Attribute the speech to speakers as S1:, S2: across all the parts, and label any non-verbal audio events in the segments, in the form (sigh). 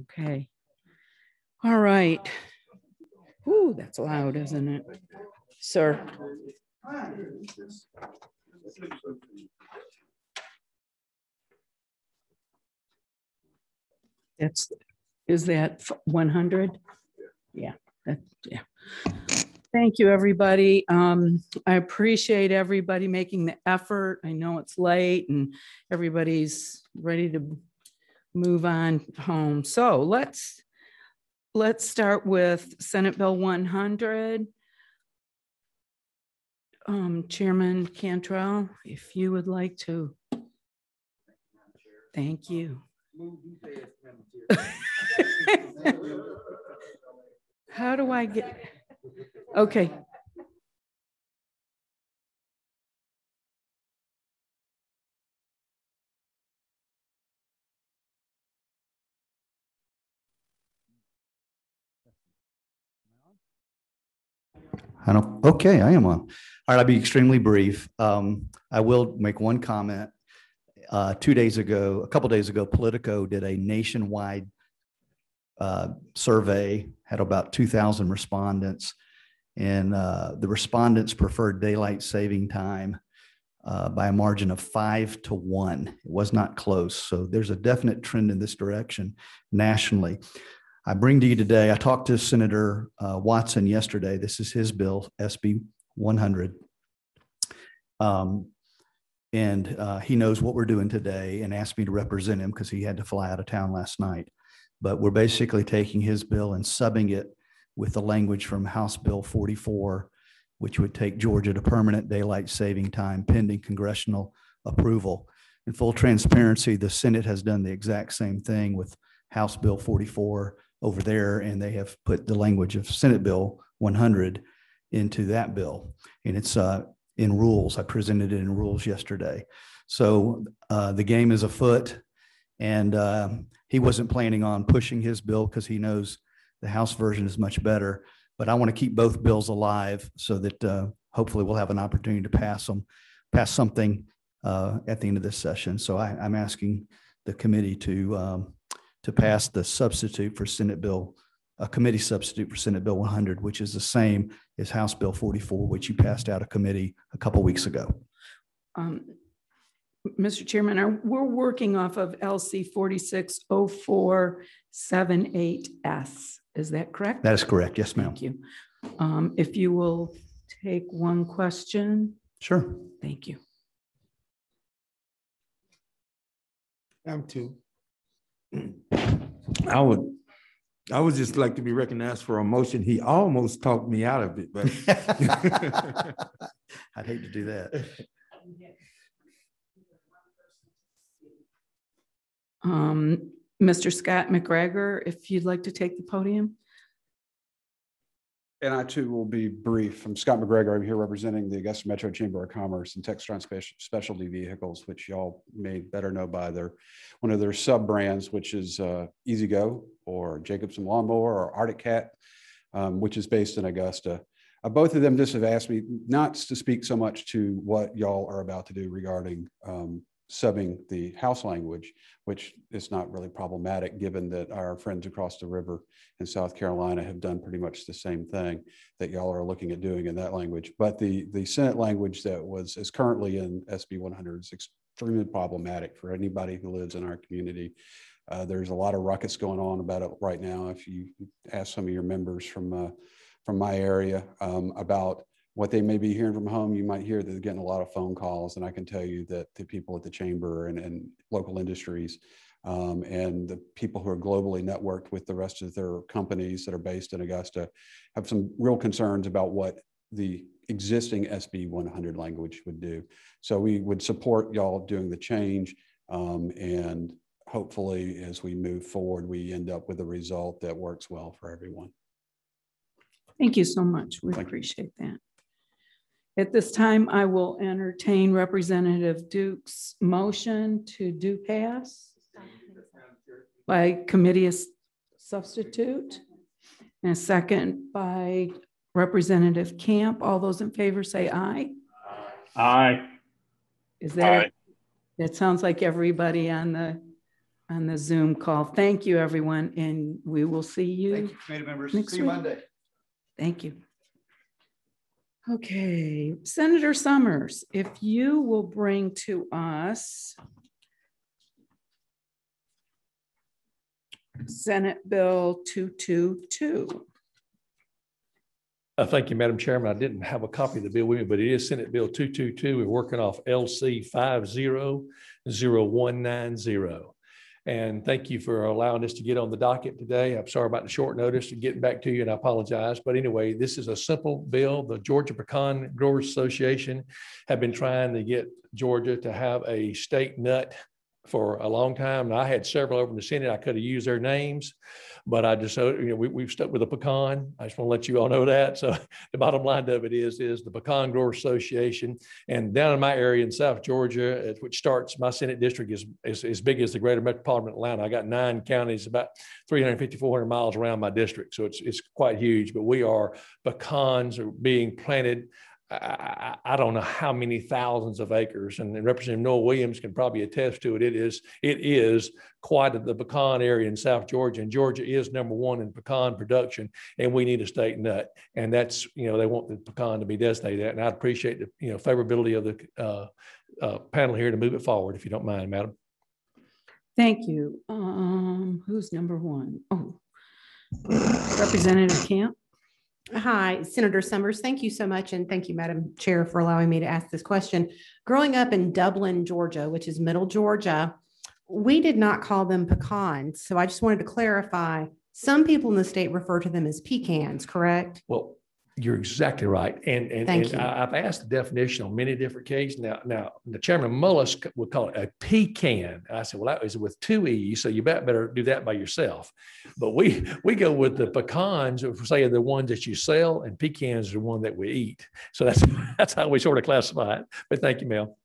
S1: Okay. All right. Ooh, that's loud, isn't it? Sir. That's, is that one hundred? Yeah, that, yeah. Thank you, everybody. Um, I appreciate everybody making the effort. I know it's late and everybody's ready to move on home. So let's, let's start with Senate Bill one hundred. Um, Chairman Cantrell, if you would like to. Thank you. (laughs) How do I get, okay.
S2: I don't, okay, I am on. All right, I'll be extremely brief. Um, I will make one comment. Uh, two days ago, a couple days ago, Politico did a nationwide uh, survey, had about 2,000 respondents. And uh, the respondents preferred daylight saving time uh, by a margin of five to one. It was not close. So there's a definite trend in this direction nationally. I bring to you today, I talked to Senator uh, Watson yesterday. This is his bill, SB 100. Um, and uh, he knows what we're doing today and asked me to represent him because he had to fly out of town last night. But we're basically taking his bill and subbing it with the language from House Bill 44, which would take Georgia to permanent daylight saving time pending congressional approval. In full transparency, the Senate has done the exact same thing with House Bill 44 over there, and they have put the language of Senate Bill 100 into that bill. And it's uh, in rules. I presented it in rules yesterday. So uh, the game is afoot, and uh, he wasn't planning on pushing his bill because he knows the House version is much better. But I want to keep both bills alive so that uh, hopefully we'll have an opportunity to pass them, pass something uh, at the end of this session. So I, I'm asking the committee to um, to pass the substitute for Senate Bill, a committee substitute for Senate Bill 100, which is the same as House Bill 44, which you passed out of committee a couple weeks ago.
S1: Um, Mr. Chairman, are, we're working off of LC 460478S. Is that correct?
S2: That is correct. Yes, ma'am.
S1: Thank you. Um, if you will take one question.
S2: Sure.
S1: Thank you.
S3: I'm too. I would, I would just like to be recognized for a motion. He almost talked me out of it, but. (laughs)
S2: I'd hate to do that.
S1: Um, Mr. Scott McGregor, if you'd like to take the podium.
S4: And I too will be brief. I'm Scott McGregor. I'm here representing the Augusta Metro Chamber of Commerce and Textron Spec- Specialty Vehicles, which y'all may better know by their, one of their sub brands, which is uh, E-Z-GO or Jacobsen Lawnmower or Arctic Cat, um, which is based in Augusta. Uh, both of them just have asked me not to speak so much to what y'all are about to do regarding um, subbing the house language, which is not really problematic given that our friends across the river in South Carolina have done pretty much the same thing that y'all are looking at doing in that language. But the, the Senate language that was is currently in SB 100 is extremely problematic for anybody who lives in our community. Uh, there's a lot of ruckus going on about it right now. If you ask some of your members from uh, from my area um, about what they may be hearing from home, you might hear that they're getting a lot of phone calls. And I can tell you that the people at the chamber and, and local industries um, and the people who are globally networked with the rest of their companies that are based in Augusta have some real concerns about what the existing SB 100 language would do. So we would support y'all doing the change um, and hopefully as we move forward, we end up with a result that works well for everyone.
S1: Thank you so much. We
S4: Thank you.
S1: appreciate that. At this time, I will entertain Representative Duke's motion to do pass by committee as substitute and a second by Representative Camp. All those in favor say aye.
S5: Aye.
S1: Is that, that sounds like everybody on the, on the Zoom call. Thank you, everyone, and we will see you.
S2: Thank you, committee members.
S1: Next
S2: See you
S1: week.
S2: Monday.
S1: Thank you. Okay, Senator Summers, if you will bring to us Senate Bill 222.
S5: Uh, Thank you, Madam Chairman. I didn't have a copy of the bill with me, but it is Senate Bill two two two. We're working off LC five zero zero one nine zero. And thank you for allowing us to get on the docket today. I'm sorry about the short notice and getting back to you, and I apologize. But anyway, this is a simple bill. The Georgia Pecan Growers Association have been trying to get Georgia to have a state nut for a long time. And I had several over in the Senate. I could have used their names, but I just, uh, you know, we, we've stuck with the pecan. I just want to let you all know that. So (laughs) the bottom line of it is, is the Pecan Grower Association. And down in my area in South Georgia, which starts, my Senate district is, is as big as the greater metropolitan Atlanta. I got nine counties, about 350, 400 miles around my district. So it's, it's quite huge, but we are, pecans are being planted I, I, don't know how many thousands of acres, and Representative Noel Williams can probably attest to it. It is, it is quite the pecan area in South Georgia, and Georgia is number one in pecan production, and we need a state nut. And that's, you know, they want the pecan to be designated and I'd appreciate the, you know, favorability of the uh, uh, panel here to move it forward, if you don't mind, Madam.
S1: Thank you. Um, who's number one? Oh, Representative Camp.
S6: Hi, mm-hmm. Senator Summers. Thank you so much. And thank you, Madam Chair, for allowing me to ask this question. Growing up in Dublin, Georgia, which is middle Georgia, we did not call them pecans. So I just wanted to clarify, some people in the state refer to them as pecans, correct?
S5: Well, you're exactly right. And, and,
S6: Thank
S5: and
S6: you.
S5: I- I've asked the definition on many different cases. Now, now, the Chairman Mullis would call it a pecan. I said, well, that is with two E's, so you bet better do that by yourself. But we, we go with the pecans, say the ones that you sell, and pecans are the one that we eat. So that's, (laughs) that's how we sort of classify it. But thank you, Mel.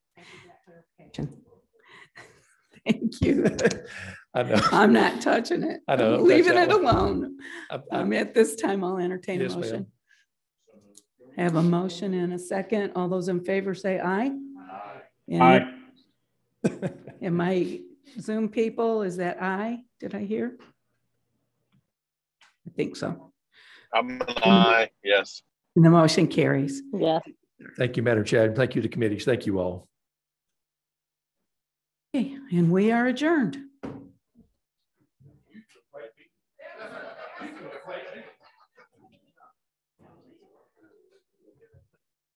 S1: Thank you. (laughs)
S5: I know.
S1: I'm not touching it.
S5: I know,
S1: I'm Leaving it alone.
S5: I- I-
S1: Um, at this time, I'll entertain a
S5: Yes, ma'am.
S1: motion. I have a motion and a second. All those in favor say aye. Aye. (laughs) And my Zoom people, is that aye? Did I hear? I think so.
S7: I'm an aye, yes.
S1: And the motion carries.
S8: Yes.
S5: Thank you, Madam Chair. Thank you to committees. Thank you all.
S1: Okay, and we are adjourned.